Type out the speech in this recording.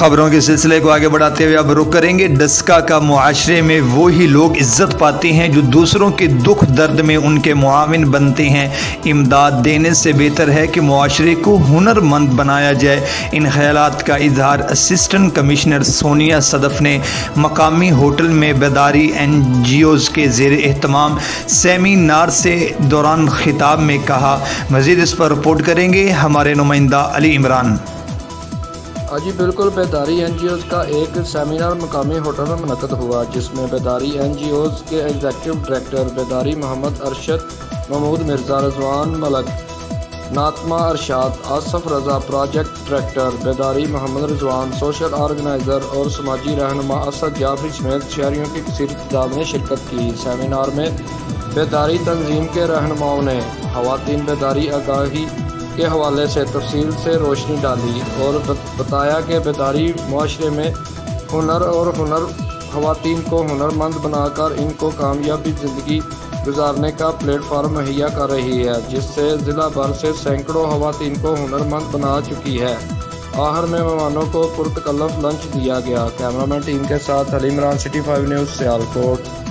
खबरों के सिलसिले को आगे बढ़ाते हुए अब रुक करेंगे। डस्का का मुआशरे में वो ही लोग इज़्ज़त पाते हैं जो दूसरों के दुख दर्द में उनके मुआविन बनते हैं। इमदाद देने से बेहतर है कि मुआशरे को हुनरमंद बनाया जाए। इन ख्याल का इजहार असिस्टेंट कमिश्नर सोनिया सदफ़ ने मकामी होटल में बेदारी एन जी ओज़ के जेर अहतमाम सेमिनार से दौरान खिताब में कहा। मज़ीद इस पर रिपोर्ट करेंगे हमारे नुमाइंदा अली इमरान। हाँ जी, बिल्कुल। बेदारी एन का एक सेमिनार मकामी होटल में मनद हुआ, जिसमें बेदारी एन के executive director Bedari Mohammad Arshad, Mahmood Mirza Rizwan Malik, नातमा Arshad, Asif Raza project director Bedari Mohammad Rizwan social organizer और समाजी रहनमा असद जाफरी समेत शहरीों की कसर तादाद ने शिरकत की। सेमिनार में बेदारी तंजीम के रहनुमाओं ने, खातन बेदारी आगाही के हवाले से तफसील से रोशनी डाली और बताया कि बेदारी माशरे में हुनर और हुनर खातन को हुनरमंद बनाकर इनको कामयाबी ज़िंदगी गुजारने का प्लेटफार्म मुहैया कर रही है, जिससे ज़िला भर से सैकड़ों खातन को हुनरमंद बना चुकी है। आहर में मेहमानों को पुरतकल्लफ लंच दिया गया। कैमरामैन टीम के साथ Ali Imran city five news, Sialkot.